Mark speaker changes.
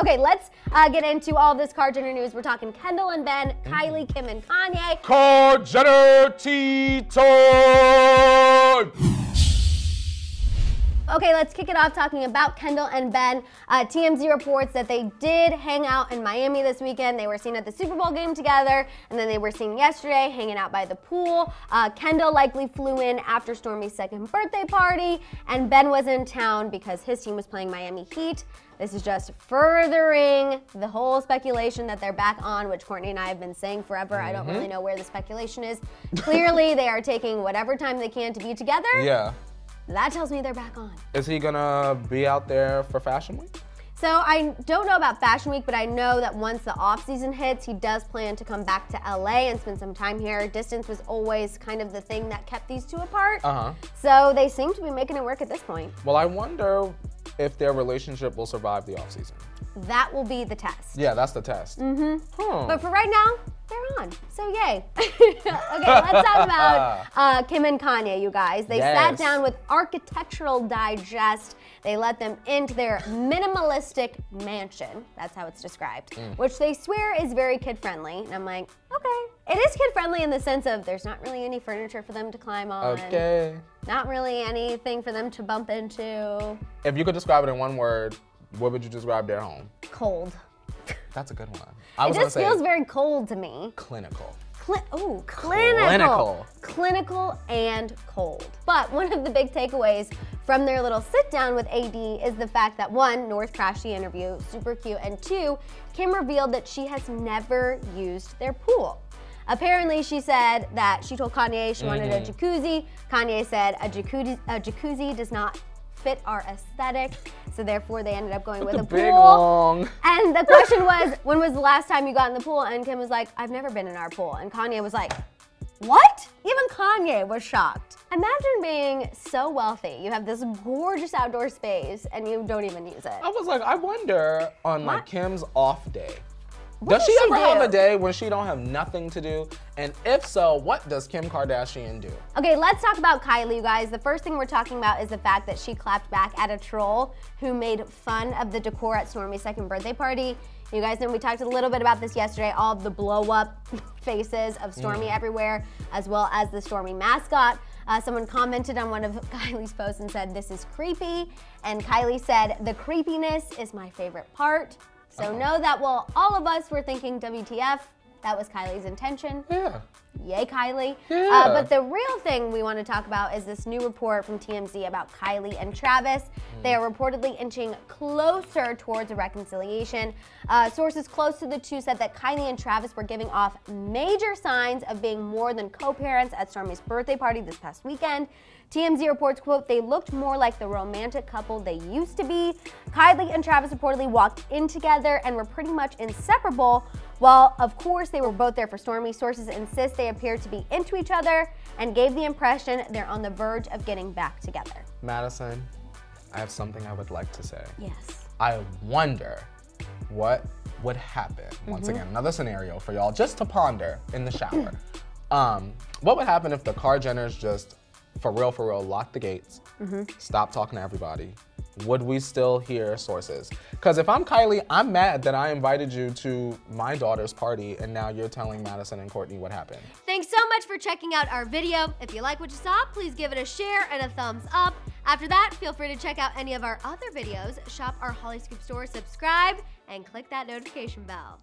Speaker 1: Okay, let's uh, get into all this Kar Jenner news. We're talking Kendall and Ben, Kylie, Kim, and Kanye.
Speaker 2: Kar Jenner tea
Speaker 1: Okay, let's kick it off talking about Kendall and Ben. Uh, TMZ reports that they did hang out in Miami this weekend. They were seen at the Super Bowl game together, and then they were seen yesterday hanging out by the pool. Uh, Kendall likely flew in after Stormi's second birthday party, and Ben was in town because his team was playing Miami Heat. This is just furthering the whole speculation that they're back on, which Courtney and I have been saying forever. Mm-hmm. I don't really know where the speculation is. Clearly, they are taking whatever time they can to be together.
Speaker 2: Yeah.
Speaker 1: That tells me they're back on.
Speaker 2: Is he gonna be out there for Fashion Week?
Speaker 1: So I don't know about Fashion Week, but I know that once the off season hits, he does plan to come back to LA and spend some time here. Distance was always kind of the thing that kept these two apart.
Speaker 2: Uh huh.
Speaker 1: So they seem to be making it work at this point.
Speaker 2: Well, I wonder if their relationship will survive the off season.
Speaker 1: That will be the test.
Speaker 2: Yeah, that's the test.
Speaker 1: Mm-hmm. Huh. But for right now, they're on. So yay. okay, let's talk about uh, Kim and Kanye, you guys. They yes. sat down with Architectural Digest. They let them into their minimalistic mansion. That's how it's described, mm. which they swear is very kid friendly. And I'm like, okay. It is kid friendly in the sense of there's not really any furniture for them to climb on.
Speaker 2: Okay.
Speaker 1: Not really anything for them to bump into.
Speaker 2: If you could describe it in one word, what would you describe their home?
Speaker 1: Cold.
Speaker 2: That's a good one.
Speaker 1: I it just feels very cold to me.
Speaker 2: Clinical.
Speaker 1: Cli oh, clinical. clinical. Clinical and cold. But one of the big takeaways from their little sit down with AD is the fact that one, North crashed the interview, super cute, and two, Kim revealed that she has never used their pool. Apparently, she said that she told Kanye she wanted mm -hmm. a mm-hmm. jacuzzi. Kanye said a jacuzzi, a jacuzzi does not fit our aesthetic. So therefore, they ended up going with, with a
Speaker 2: big
Speaker 1: pool.
Speaker 2: Long.
Speaker 1: And the question was, when was the last time you got in the pool? And Kim was like, I've never been in our pool. And Kanye was like, what? Even Kanye was shocked. Imagine being so wealthy. You have this gorgeous outdoor space and you don't even use it.
Speaker 2: I was like, I wonder on what? like Kim's off day. What does she ever have a day when she don't have nothing to do? And if so, what does Kim Kardashian do?
Speaker 1: Okay, let's talk about Kylie, you guys. The first thing we're talking about is the fact that she clapped back at a troll who made fun of the decor at Stormi's second birthday party. You guys know we talked a little bit about this yesterday, all the blow up faces of Stormi mm. everywhere, as well as the Stormi mascot. Uh, someone commented on one of Kylie's posts and said, This is creepy. And Kylie said, The creepiness is my favorite part. So know that while all of us were thinking WTF, that was Kylie's intention.
Speaker 2: Yeah.
Speaker 1: Yay, Kylie.
Speaker 2: Yeah. Uh,
Speaker 1: but the real thing we want to talk about is this new report from TMZ about Kylie and Travis. Mm. They are reportedly inching closer towards a reconciliation. Uh, sources close to the two said that Kylie and Travis were giving off major signs of being more than co-parents at Stormi's birthday party this past weekend. TMZ reports, quote, they looked more like the romantic couple they used to be. Kylie and Travis reportedly walked in together and were pretty much inseparable. While, of course, they were both there for Stormi, sources insist they appear to be into each other and gave the impression they're on the verge of getting back together.
Speaker 2: Madison, I have something I would like to say.
Speaker 1: Yes.
Speaker 2: I wonder what would happen. Once mm -hmm. again, another scenario for y'all just to ponder in the shower. um, what would happen if the Kar Jenners just for real, for real, lock the gates, mm-hmm. stop talking to everybody, would we still hear sources? Because if I'm Kylie, I'm mad that I invited you to my daughter's party and now you're telling Madison and Courtney what happened.
Speaker 1: Thanks so much for checking out our video. If you like what you saw, please give it a share and a thumbs up. After that, feel free to check out any of our other videos, shop our Hollyscoop store, subscribe, and click that notification bell.